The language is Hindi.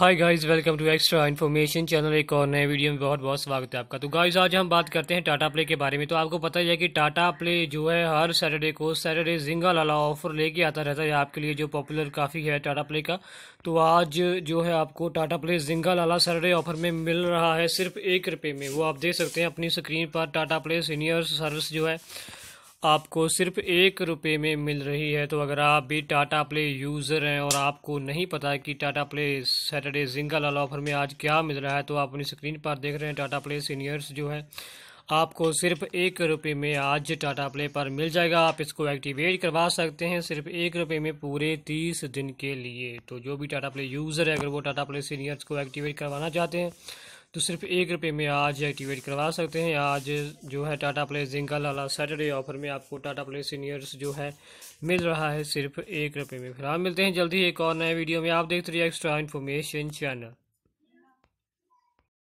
Hi guys welcome to extra information channel एक और नए वीडियो में बहुत बहुत स्वागत है आपका। तो गाइस आज हम बात करते हैं टाटा प्ले के बारे में। तो आपको पता ही है कि टाटा प्ले जो है, हर सैटरडे को सैटरडे जिंगा लाला ऑफ़र लेके आता रहता है। आपके लिए जो पॉपुलर काफ़ी है टाटा प्ले का। तो आज जो है आपको टाटा प्ले जिंगा लाला सैटरडे ऑफ़र में मिल रहा है सिर्फ़ एक रुपये में। वो आप देख सकते हैं अपनी स्क्रीन पर टाटा प्ले सीनियर सर्विस जो है आपको सिर्फ़ एक रुपये में मिल रही है तो अगर आप भी टाटा प्ले यूज़र हैं और आपको नहीं पता कि टाटा प्ले सैटरडे जिंगल लाल ऑफ़र में आज क्या मिल रहा है तो आप अपनी स्क्रीन पर देख रहे हैं टाटा प्ले सीनियर्स जो है। आपको सिर्फ़ एक रुपये में आज टाटा प्ले पर मिल जाएगा। आप इसको एक्टिवेट करवा सकते हैं सिर्फ़ एक रुपये में पूरे तीस दिन के लिए। तो जो भी टाटा प्ले यूज़र है, अगर वो टाटा प्ले सीनियर्स को एक्टिवेट करवाना चाहते हैं तो सिर्फ़ एक रुपये में आज एक्टिवेट करवा सकते हैं। आज जो है टाटा प्ले जिंगल वाला सैटरडे ऑफ़र में आपको टाटा प्ले सीनियर्स जो है मिल रहा है सिर्फ़ एक रुपये में। फ़िलहाल मिलते हैं जल्दी एक और नए वीडियो में। आप देखते रहिए एक्स्ट्रा इन्फॉर्मेशन चैनल